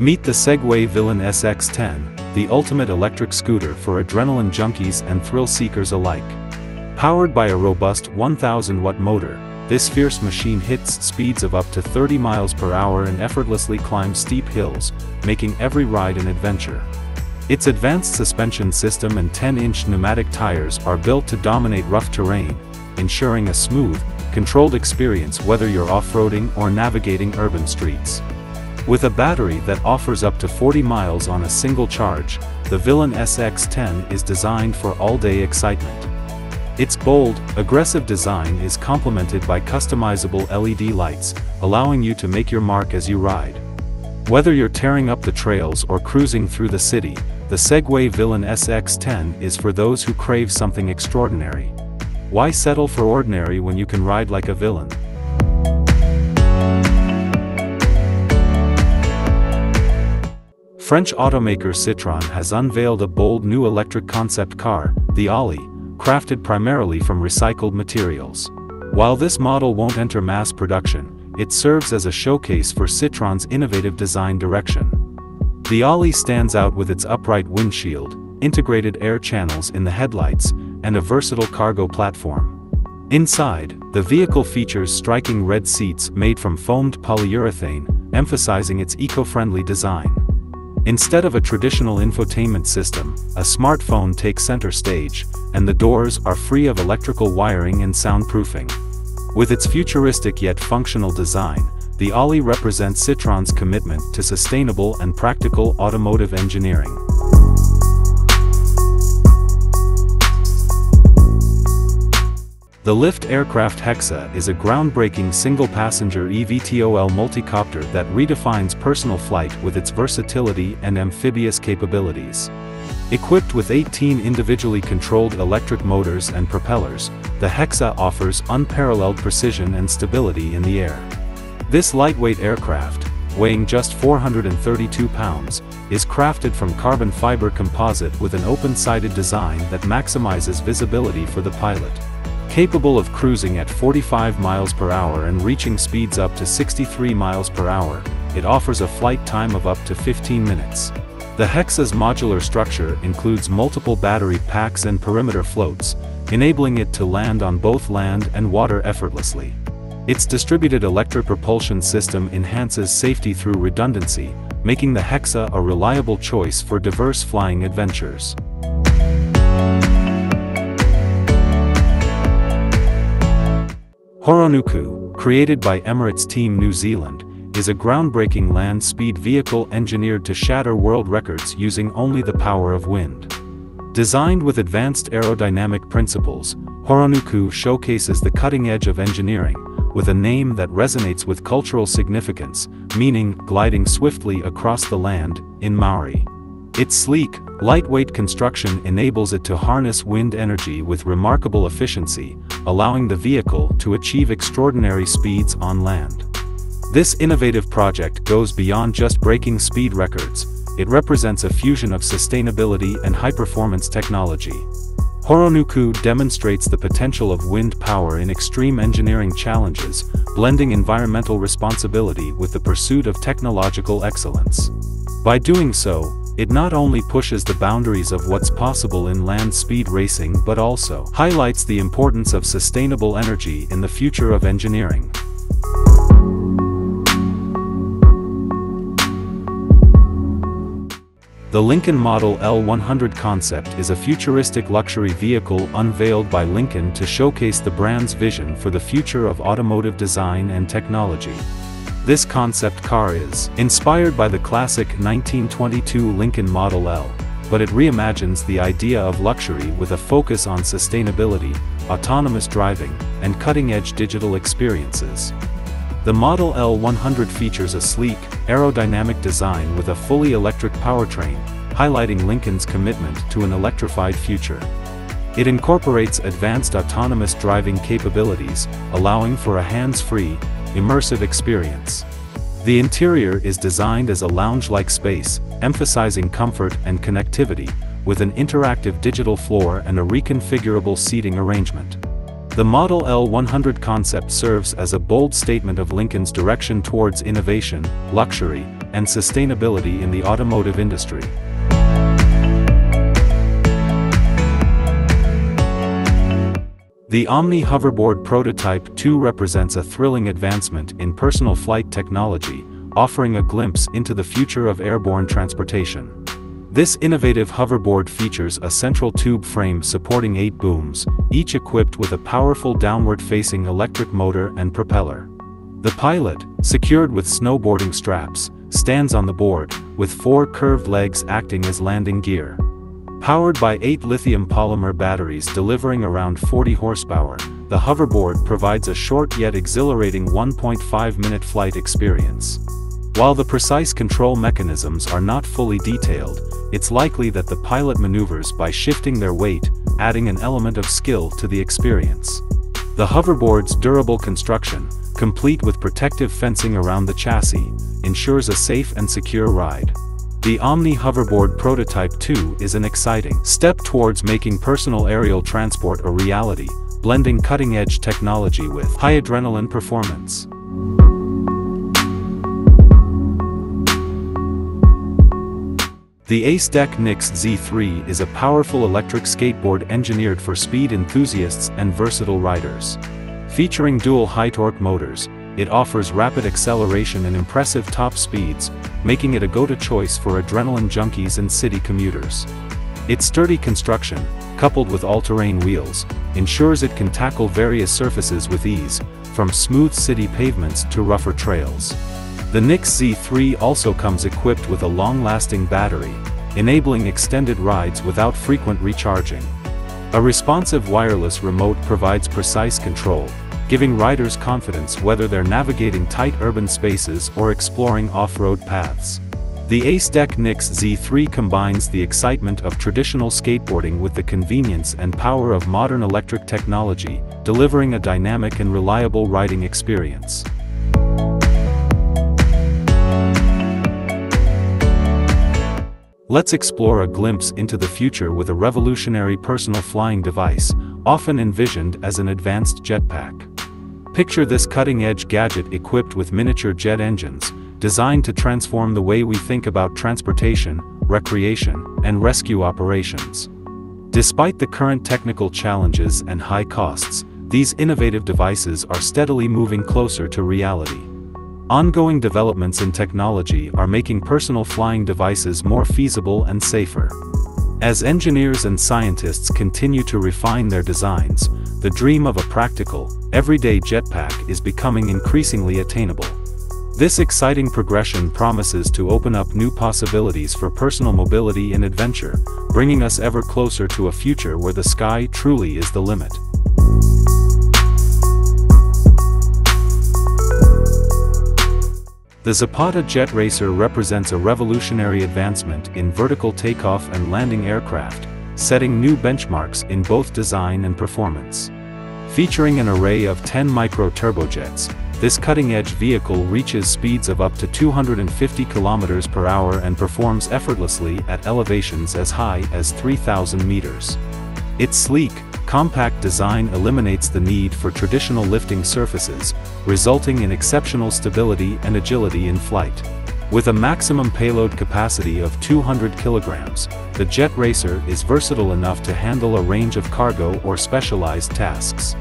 Meet the Segway Villain SX10, the ultimate electric scooter for adrenaline junkies and thrill seekers alike. Powered by a robust 1000 watt motor, this fierce machine hits speeds of up to 30 miles per hour and effortlessly climbs steep hills, making every ride an adventure. Its advanced suspension system and 10-inch pneumatic tires are built to dominate rough terrain, ensuring a smooth, controlled experience whether you're off-roading or navigating urban streets. With a battery that offers up to 40 miles on a single charge, the Villain SX10 is designed for all-day excitement. Its bold, aggressive design is complemented by customizable LED lights, allowing you to make your mark as you ride. Whether you're tearing up the trails or cruising through the city, the Segway Villain SX10 is for those who crave something extraordinary. Why settle for ordinary when you can ride like a villain? French automaker Citroën has unveiled a bold new electric concept car, the Oli, crafted primarily from recycled materials. While this model won't enter mass production, it serves as a showcase for Citroën's innovative design direction. The Oli stands out with its upright windshield, integrated air channels in the headlights, and a versatile cargo platform. Inside, the vehicle features striking red seats made from foamed polyurethane, emphasizing its eco-friendly design. Instead of a traditional infotainment system, a smartphone takes center stage, and the doors are free of electrical wiring and soundproofing. With its futuristic yet functional design, the Oli represents Citroën's commitment to sustainable and practical automotive engineering. The Lift Aircraft Hexa is a groundbreaking single-passenger eVTOL multicopter that redefines personal flight with its versatility and amphibious capabilities. Equipped with 18 individually controlled electric motors and propellers, the Hexa offers unparalleled precision and stability in the air. This lightweight aircraft, weighing just 432 pounds, is crafted from carbon fiber composite with an open-sided design that maximizes visibility for the pilot. Capable of cruising at 45 miles per hour and reaching speeds up to 63 miles per hour, it offers a flight time of up to 15 minutes. The Hexa's modular structure includes multiple battery packs and perimeter floats, enabling it to land on both land and water effortlessly. Its distributed electric propulsion system enhances safety through redundancy, making the Hexa a reliable choice for diverse flying adventures. Horonuku, created by Emirates Team New Zealand, is a groundbreaking land speed vehicle engineered to shatter world records using only the power of wind. Designed with advanced aerodynamic principles, Horonuku showcases the cutting edge of engineering, with a name that resonates with cultural significance, meaning gliding swiftly across the land, in Maori. Its sleek, lightweight construction enables it to harness wind energy with remarkable efficiency, allowing the vehicle to achieve extraordinary speeds on land. This innovative project goes beyond just breaking speed records, it represents a fusion of sustainability and high-performance technology. Horonuku demonstrates the potential of wind power in extreme engineering challenges, blending environmental responsibility with the pursuit of technological excellence. By doing so, it not only pushes the boundaries of what's possible in land speed racing but also highlights the importance of sustainable energy in the future of engineering. The Lincoln Model L100 concept is a futuristic luxury vehicle unveiled by Lincoln to showcase the brand's vision for the future of automotive design and technology. This concept car is inspired by the classic 1922 Lincoln Model L, but it reimagines the idea of luxury with a focus on sustainability, autonomous driving, and cutting-edge digital experiences. The Model L100 features a sleek, aerodynamic design with a fully electric powertrain, highlighting Lincoln's commitment to an electrified future. It incorporates advanced autonomous driving capabilities, allowing for a hands-free, immersive experience. The interior is designed as a lounge-like space, emphasizing comfort and connectivity, with an interactive digital floor and a reconfigurable seating arrangement. The Model L100 concept serves as a bold statement of Lincoln's direction towards innovation, luxury, and sustainability in the automotive industry. The Omni Hoverboard Prototype 2 represents a thrilling advancement in personal flight technology, offering a glimpse into the future of airborne transportation. This innovative hoverboard features a central tube frame supporting eight booms, each equipped with a powerful downward-facing electric motor and propeller. The pilot, secured with snowboarding straps, stands on the board, with four curved legs acting as landing gear. Powered by eight lithium polymer batteries delivering around 40 horsepower, the hoverboard provides a short yet exhilarating 1.5-minute flight experience. While the precise control mechanisms are not fully detailed, it's likely that the pilot maneuvers by shifting their weight, adding an element of skill to the experience. The hoverboard's durable construction, complete with protective fencing around the chassis, ensures a safe and secure ride. The Omni Hoverboard Prototype 2 is an exciting step towards making personal aerial transport a reality, blending cutting-edge technology with high adrenaline performance. The Acedeck Nyx Z3 is a powerful electric skateboard engineered for speed enthusiasts and versatile riders. Featuring dual high-torque motors, it offers rapid acceleration and impressive top speeds, making it a go-to choice for adrenaline junkies and city commuters. Its sturdy construction, coupled with all-terrain wheels, ensures it can tackle various surfaces with ease, from smooth city pavements to rougher trails. The Nyx Z3 also comes equipped with a long-lasting battery, enabling extended rides without frequent recharging. A responsive wireless remote provides precise control, giving riders confidence whether they're navigating tight urban spaces or exploring off-road paths. The Acedeck Nyx Z3 combines the excitement of traditional skateboarding with the convenience and power of modern electric technology, delivering a dynamic and reliable riding experience. Let's explore a glimpse into the future with a revolutionary personal flying device, often envisioned as an advanced jetpack. Picture this cutting-edge gadget equipped with miniature jet engines, designed to transform the way we think about transportation, recreation, and rescue operations. Despite the current technical challenges and high costs, these innovative devices are steadily moving closer to reality. Ongoing developments in technology are making personal flying devices more feasible and safer. As engineers and scientists continue to refine their designs, the dream of a practical, everyday jetpack is becoming increasingly attainable. This exciting progression promises to open up new possibilities for personal mobility and adventure, bringing us ever closer to a future where the sky truly is the limit. The Zapata Jet Racer represents a revolutionary advancement in vertical takeoff and landing aircraft, setting new benchmarks in both design and performance. Featuring an array of 10 micro-turbojets, this cutting-edge vehicle reaches speeds of up to 250 km per hour and performs effortlessly at elevations as high as 3,000 meters. Its sleek, compact design eliminates the need for traditional lifting surfaces, resulting in exceptional stability and agility in flight. With a maximum payload capacity of 200 kilograms, the Jet Racer is versatile enough to handle a range of cargo or specialized tasks.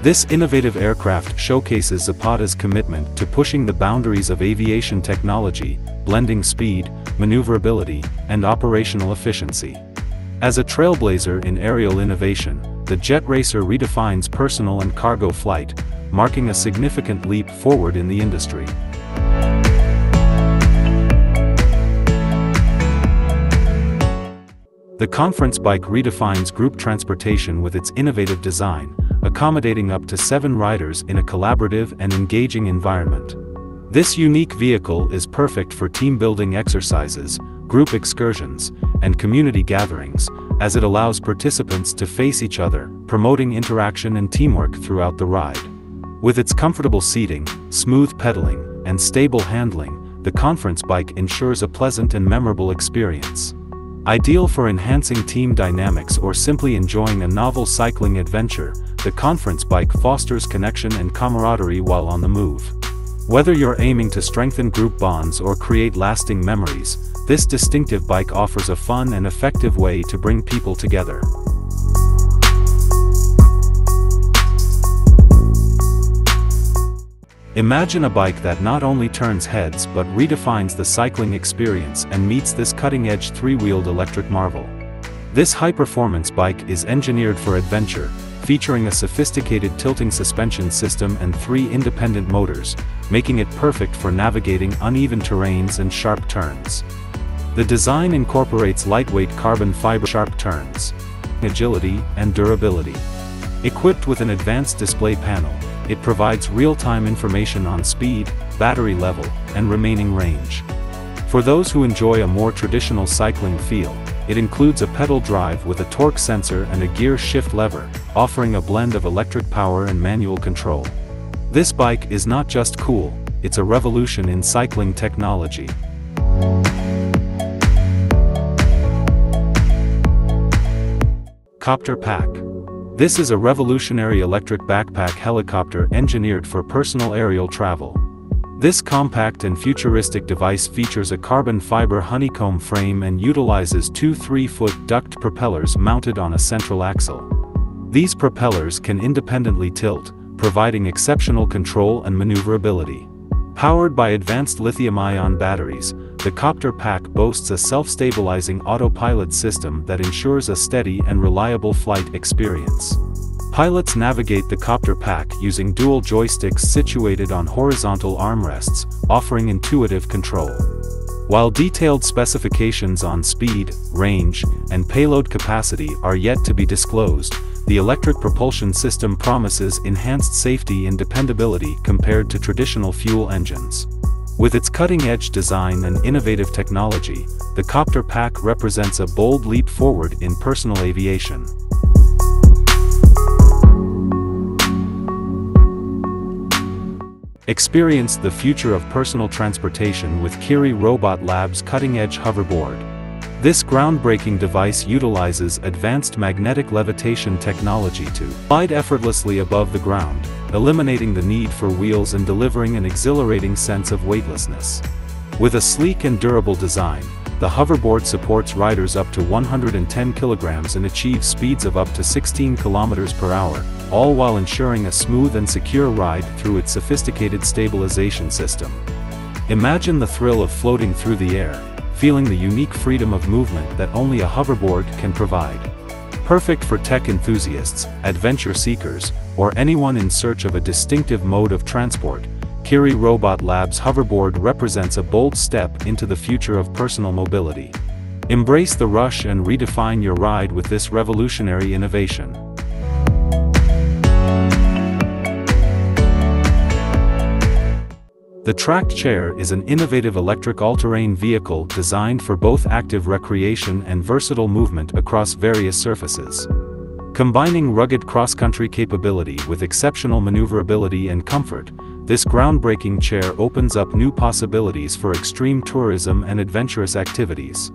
This innovative aircraft showcases Zapata's commitment to pushing the boundaries of aviation technology, blending speed, maneuverability, and operational efficiency. As a trailblazer in aerial innovation, the Jet Racer redefines personal and cargo flight, marking a significant leap forward in the industry. The conference bike redefines group transportation with its innovative design, accommodating up to seven riders in a collaborative and engaging environment. This unique vehicle is perfect for team-building exercises, group excursions, and community gatherings, as it allows participants to face each other, promoting interaction and teamwork throughout the ride. With its comfortable seating, smooth pedaling, and stable handling, the conference bike ensures a pleasant and memorable experience. Ideal for enhancing team dynamics or simply enjoying a novel cycling adventure, the conference bike fosters connection and camaraderie while on the move. Whether you're aiming to strengthen group bonds or create lasting memories, this distinctive bike offers a fun and effective way to bring people together. Imagine a bike that not only turns heads but redefines the cycling experience and meets this cutting-edge three-wheeled electric marvel. This high-performance bike is engineered for adventure, featuring a sophisticated tilting suspension system and three independent motors, making it perfect for navigating uneven terrains and sharp turns. The design incorporates lightweight carbon fiber sharp turns, agility, and durability. Equipped with an advanced display panel, it provides real-time information on speed, battery level, and remaining range. For those who enjoy a more traditional cycling feel, it includes a pedal drive with a torque sensor and a gear shift lever, offering a blend of electric power and manual control. This bike is not just cool, it's a revolution in cycling technology. Copter Pack this is a revolutionary electric backpack helicopter engineered for personal aerial travel. This compact and futuristic device features a carbon fiber honeycomb frame and utilizes two 3-foot duct propellers mounted on a central axle. These propellers can independently tilt, providing exceptional control and maneuverability. Powered by advanced lithium-ion batteries, the Copter Pack boasts a self-stabilizing autopilot system that ensures a steady and reliable flight experience. Pilots navigate the Copter Pack using dual joysticks situated on horizontal armrests, offering intuitive control. While detailed specifications on speed, range, and payload capacity are yet to be disclosed, the electric propulsion system promises enhanced safety and dependability compared to traditional fuel engines. With its cutting-edge design and innovative technology, the Copter Pack represents a bold leap forward in personal aviation. Experience the future of personal transportation with KAERI Robot Labs cutting-edge hoverboard. This groundbreaking device utilizes advanced magnetic levitation technology to glide effortlessly above the ground, eliminating the need for wheels and delivering an exhilarating sense of weightlessness. With a sleek and durable design, the hoverboard supports riders up to 110 kilograms and achieves speeds of up to 16 kilometers per hour, all while ensuring a smooth and secure ride through its sophisticated stabilization system. Imagine the thrill of floating through the air, feeling the unique freedom of movement that only a hoverboard can provide. Perfect for tech enthusiasts, adventure seekers, or anyone in search of a distinctive mode of transport, KAERI Robot Labs hoverboard represents a bold step into the future of personal mobility. Embrace the rush and redefine your ride with this revolutionary innovation. The Tracked Chair is an innovative electric all-terrain vehicle designed for both active recreation and versatile movement across various surfaces. Combining rugged cross-country capability with exceptional maneuverability and comfort, this groundbreaking chair opens up new possibilities for extreme tourism and adventurous activities.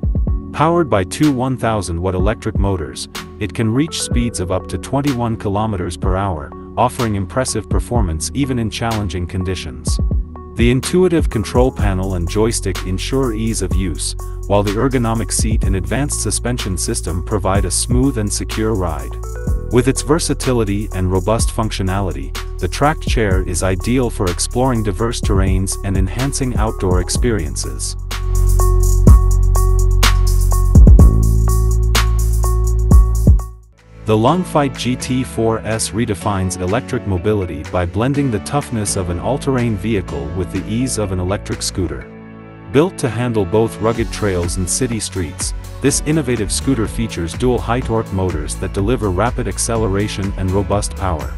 Powered by two 1000-watt electric motors, it can reach speeds of up to 21 km per hour, offering impressive performance even in challenging conditions. The intuitive control panel and joystick ensure ease of use, while the ergonomic seat and advanced suspension system provide a smooth and secure ride. With its versatility and robust functionality, the tracked chair is ideal for exploring diverse terrains and enhancing outdoor experiences. The Langfeite GT4S redefines electric mobility by blending the toughness of an all-terrain vehicle with the ease of an electric scooter. Built to handle both rugged trails and city streets, this innovative scooter features dual high-torque motors that deliver rapid acceleration and robust power.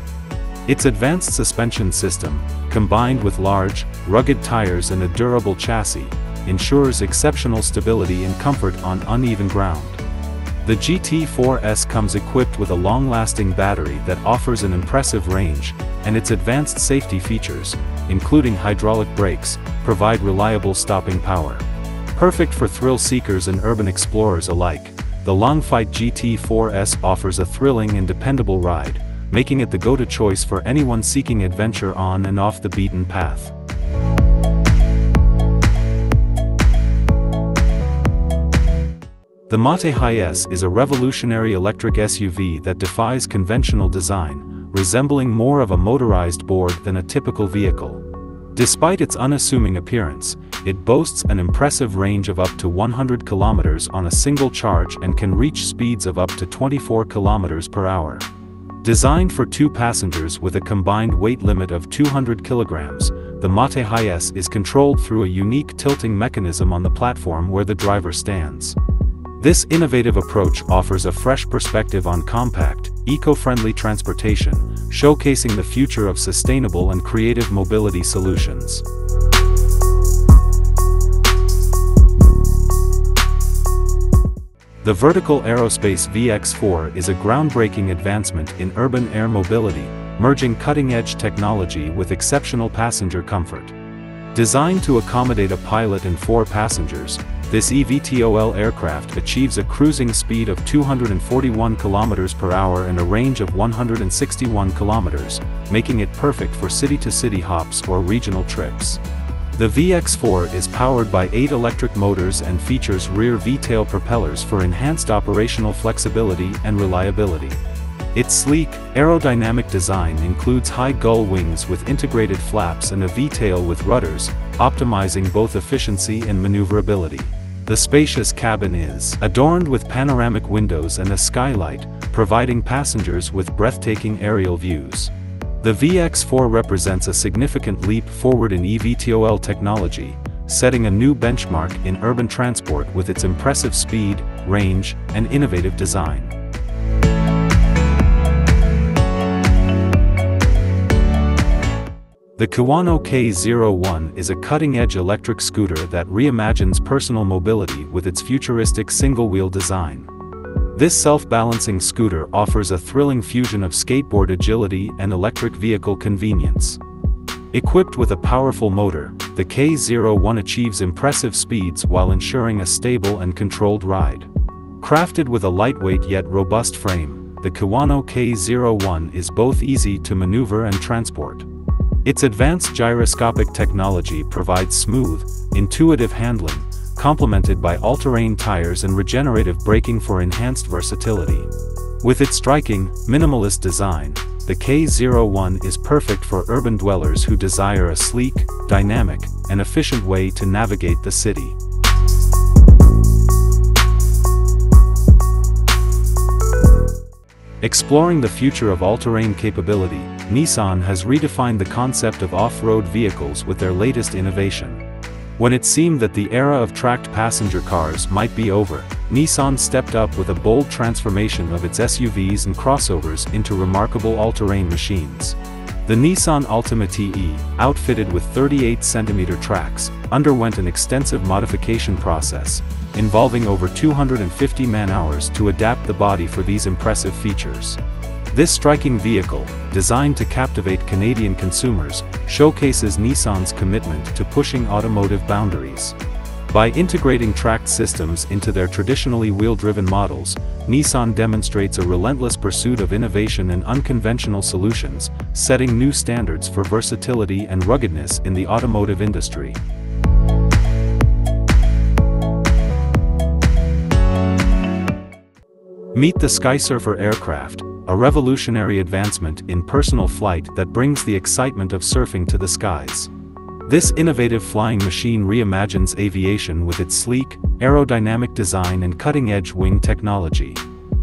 Its advanced suspension system, combined with large, rugged tires and a durable chassis, ensures exceptional stability and comfort on uneven ground. The GT4S comes equipped with a long-lasting battery that offers an impressive range, and its advanced safety features, including hydraulic brakes, provide reliable stopping power. Perfect for thrill seekers and urban explorers alike, the Langfeite GT4S offers a thrilling and dependable ride, making it the go-to choice for anyone seeking adventure on and off the beaten path. The MaTeHyS is a revolutionary electric SUV that defies conventional design, resembling more of a motorized board than a typical vehicle. Despite its unassuming appearance, it boasts an impressive range of up to 100 kilometers on a single charge and can reach speeds of up to 24 kilometers per hour. Designed for two passengers with a combined weight limit of 200 kilograms, the MaTeHyS is controlled through a unique tilting mechanism on the platform where the driver stands. This innovative approach offers a fresh perspective on compact, eco-friendly transportation, showcasing the future of sustainable and creative mobility solutions. The Vertical Aerospace VX4 is a groundbreaking advancement in urban air mobility, merging cutting-edge technology with exceptional passenger comfort. Designed to accommodate a pilot and four passengers, this eVTOL aircraft achieves a cruising speed of 241 km per hour and a range of 161 km, making it perfect for city-to-city -city hops or regional trips. The VX4 is powered by 8 electric motors and features rear V-tail propellers for enhanced operational flexibility and reliability. Its sleek, aerodynamic design includes high gull wings with integrated flaps and a V-tail with rudders, optimizing both efficiency and maneuverability. The spacious cabin is adorned with panoramic windows and a skylight, providing passengers with breathtaking aerial views. The VX4 represents a significant leap forward in eVTOL technology, setting a new benchmark in urban transport with its impressive speed, range, and innovative design. The Kiwano K01 is a cutting-edge electric scooter that reimagines personal mobility with its futuristic single-wheel design. This self-balancing scooter offers a thrilling fusion of skateboard agility and electric vehicle convenience. Equipped with a powerful motor, the K01 achieves impressive speeds while ensuring a stable and controlled ride. Crafted with a lightweight yet robust frame, the Kiwano K01 is both easy to maneuver and transport. Its advanced gyroscopic technology provides smooth, intuitive handling, complemented by all-terrain tires and regenerative braking for enhanced versatility. With its striking, minimalist design, the K01 is perfect for urban dwellers who desire a sleek, dynamic, and efficient way to navigate the city. Exploring the future of all-terrain capability, Nissan has redefined the concept of off-road vehicles with their latest innovation. When it seemed that the era of tracked passenger cars might be over, Nissan stepped up with a bold transformation of its SUVs and crossovers into remarkable all-terrain machines. The Nissan Altima-te, outfitted with 38cm tracks, underwent an extensive modification process, involving over 250 man-hours to adapt the body for these impressive features. This striking vehicle, designed to captivate Canadian consumers, showcases Nissan's commitment to pushing automotive boundaries. By integrating tracked systems into their traditionally wheel-driven models, Nissan demonstrates a relentless pursuit of innovation and unconventional solutions, setting new standards for versatility and ruggedness in the automotive industry. Meet the Skysurfer aircraft, a revolutionary advancement in personal flight that brings the excitement of surfing to the skies. This innovative flying machine reimagines aviation with its sleek, aerodynamic design and cutting-edge wing technology.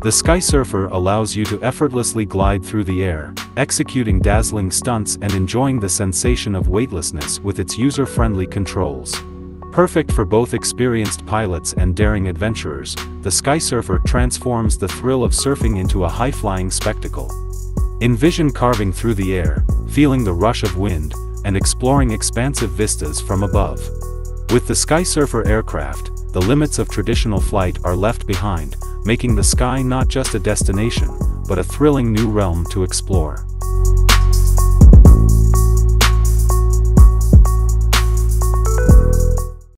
The Skysurfer allows you to effortlessly glide through the air, executing dazzling stunts and enjoying the sensation of weightlessness with its user-friendly controls. Perfect for both experienced pilots and daring adventurers, the Skysurfer transforms the thrill of surfing into a high-flying spectacle. Envision carving through the air, feeling the rush of wind, and exploring expansive vistas from above. With the Skysurfer aircraft, the limits of traditional flight are left behind, making the sky not just a destination, but a thrilling new realm to explore.